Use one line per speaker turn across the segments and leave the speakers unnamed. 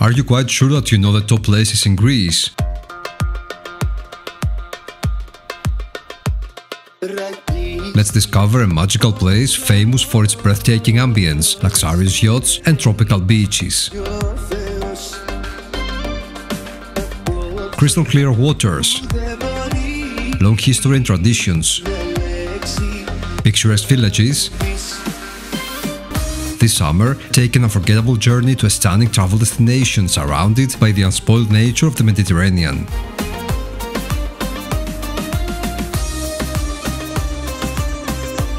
Are you quite sure that you know the top places in Greece? Let's discover a magical place famous for its breathtaking ambience, luxurious yachts and tropical beaches. Crystal clear waters, long history and traditions, picturesque villages. This summer, take an unforgettable journey to a stunning travel destination surrounded by the unspoiled nature of the Mediterranean.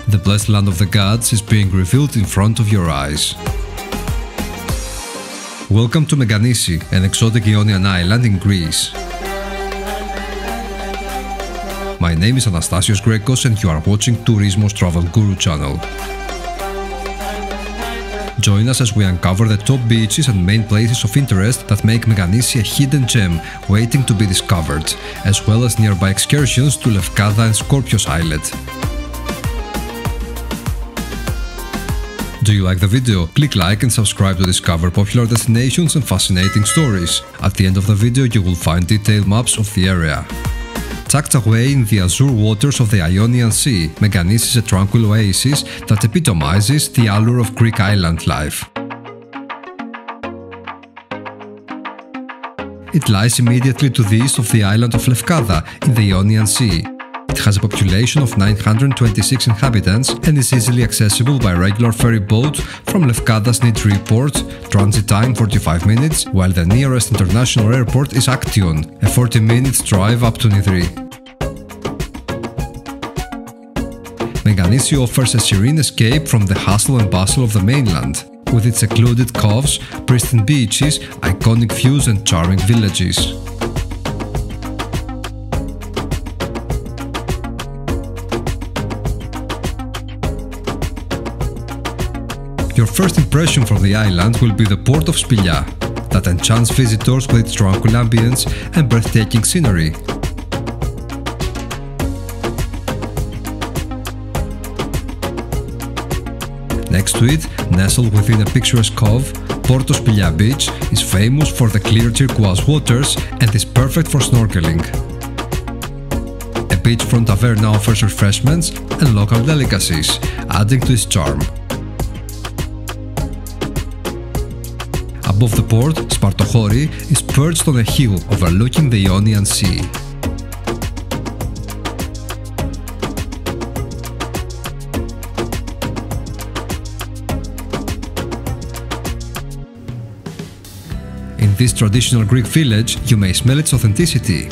The blessed land of the gods is being revealed in front of your eyes. Welcome to Meganisi, an exotic Ionian island in Greece. My name is Anastasios Grekos and you are watching Tourismos Travel Guru channel. Join us as we uncover the top beaches and main places of interest that make Meganisi a hidden gem waiting to be discovered, as well as nearby excursions to Lefkada and Skorpios Islet. Do you like the video? Click like and subscribe to discover popular destinations and fascinating stories. At the end of the video you will find detailed maps of the area. Tucked away in the azure waters of the Ionian Sea, Meganisi is a tranquil oasis that epitomizes the allure of Greek island life. It lies immediately to the east of the island of Lefkada in the Ionian Sea, it has a population of 926 inhabitants and is easily accessible by regular ferry boat from Lefkada's Nidri port, transit time 45 minutes, while the nearest international airport is Aktion, a 40 minutes drive up to Nidri. Meganisi offers a serene escape from the hustle and bustle of the mainland, with its secluded coves, pristine beaches, iconic views and charming villages. Your first impression from the island will be the port of Spilia, that enchants visitors with its tranquil ambience and breathtaking scenery. Next to it, nestled within a picturesque cove, Porto Spilia Beach is famous for the clear turquoise waters and is perfect for snorkeling. A beachfront taverna offers refreshments and local delicacies, adding to its charm. Above the port, Spartochori is perched on a hill overlooking the Ionian Sea. In this traditional Greek village, you may smell its authenticity.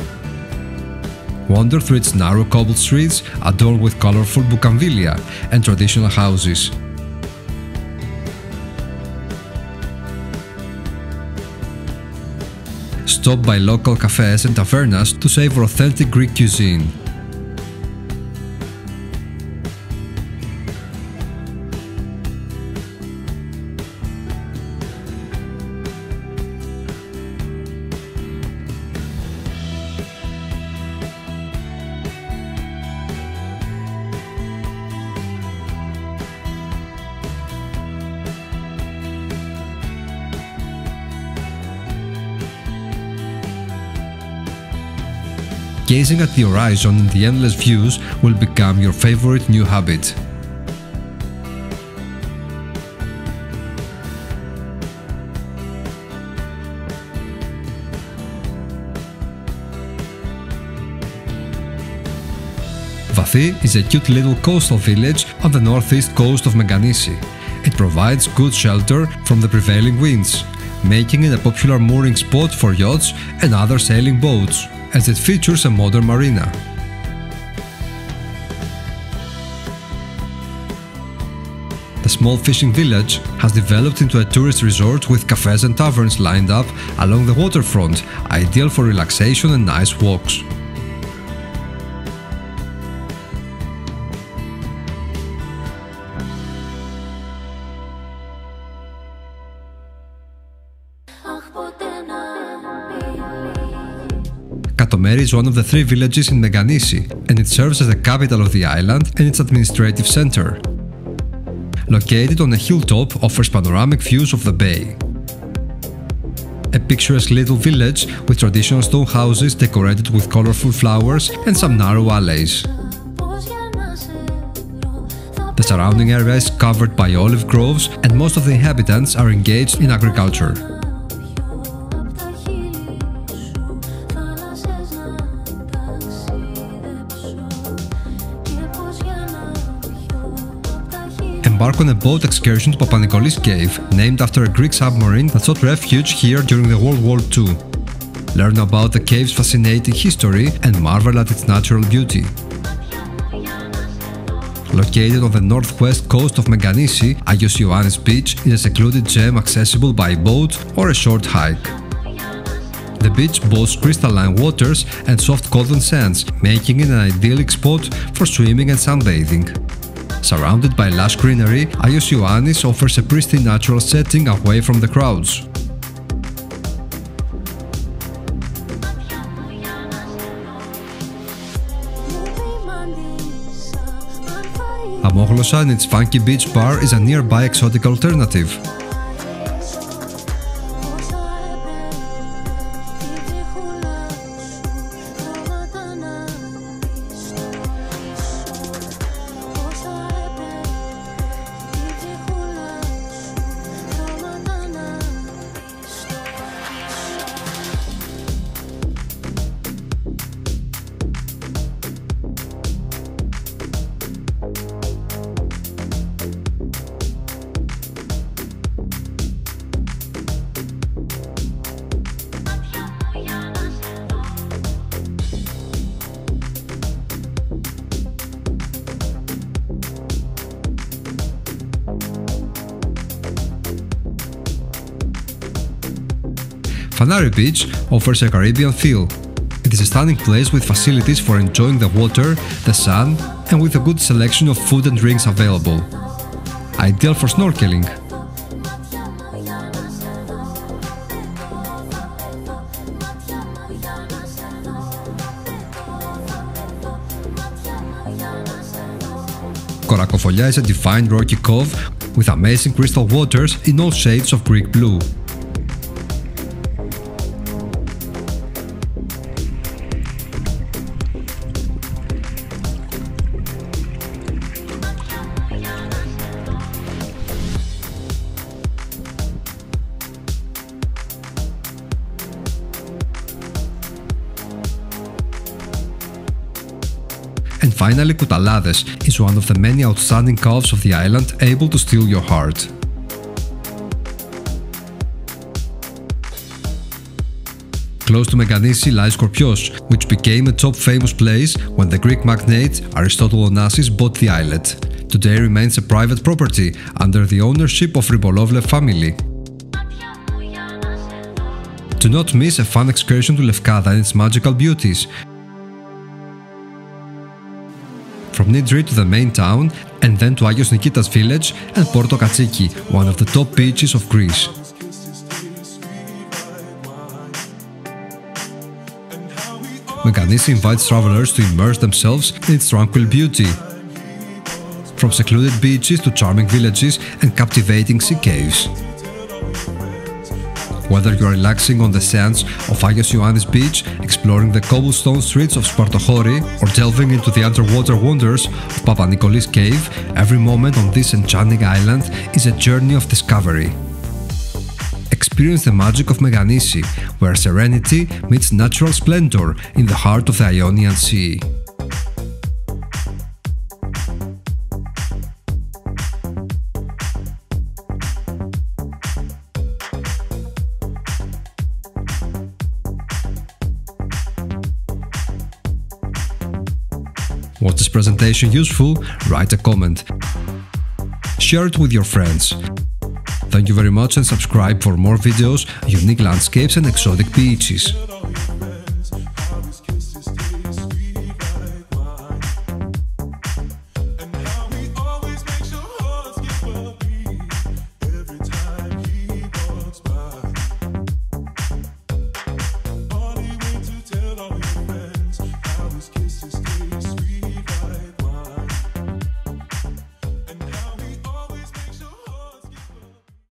Wander through its narrow cobbled streets adorned with colorful bougainvillea and traditional houses. Stop by local cafes and tavernas to savor authentic Greek cuisine. Gazing at the horizon and the endless views will become your favorite new habit. Vathi is a cute little coastal village on the northeast coast of Meganisi. It provides good shelter from the prevailing winds, making it a popular mooring spot for yachts and other sailing boats as it features a modern marina. The small fishing village has developed into a tourist resort with cafes and taverns lined up along the waterfront, ideal for relaxation and nice walks. Katomeri is one of the three villages in Meganisi, and it serves as the capital of the island and its administrative center. Located on a hilltop, offers panoramic views of the bay. a picturesque little village with traditional stone houses decorated with colorful flowers and some narrow alleys. The surrounding area is covered by olive groves and most of the inhabitants are engaged in agriculture. Embark on a boat excursion to Papanikolaos Cave, named after a Greek submarine that sought refuge here during the World War II. Learn about the cave's fascinating history and marvel at its natural beauty. Located on the northwest coast of Meganisi, Agios Ioannis Beach is a secluded gem accessible by boat or a short hike. The beach boasts crystalline waters and soft golden sands, making it an idyllic spot for swimming and sunbathing. Surrounded by lush greenery, Agios Ioannis offers a pristine natural setting away from the crowds. Ammoglossa and its funky beach bar is a nearby exotic alternative. Fanari Beach offers a Caribbean feel. It is a stunning place with facilities for enjoying the water, the sun, and with a good selection of food and drinks available. Ideal for snorkeling. Korakofolia is a defined rocky cove with amazing crystal waters in all shades of Greek blue. And finally, Koutalades is one of the many outstanding coves of the island able to steal your heart. Close to Meganisi lies Skorpios, which became a top famous place when the Greek magnate Aristotle Onassis bought the islet. Today remains a private property under the ownership of Ribolovlev family. Do not miss a fun excursion to Lefkada and its magical beauties, from Nidri to the main town and then to Agios Nikitas village and Porto Katsiki, one of the top beaches of Greece. Meganisi invites travelers to immerse themselves in its tranquil beauty. From secluded beaches to charming villages and captivating sea caves. Whether you are relaxing on the sands of Agios Ioannis Beach, exploring the cobblestone streets of Spartochori, or delving into the underwater wonders of Papanikolaos Cave, every moment on this enchanting island is a journey of discovery. Experience the magic of Meganisi, where serenity meets natural splendor in the heart of the Ionian Sea. Was this presentation useful? Write a comment. Share it with your friends. Thank you very much and subscribe for more videos, unique landscapes and exotic beaches.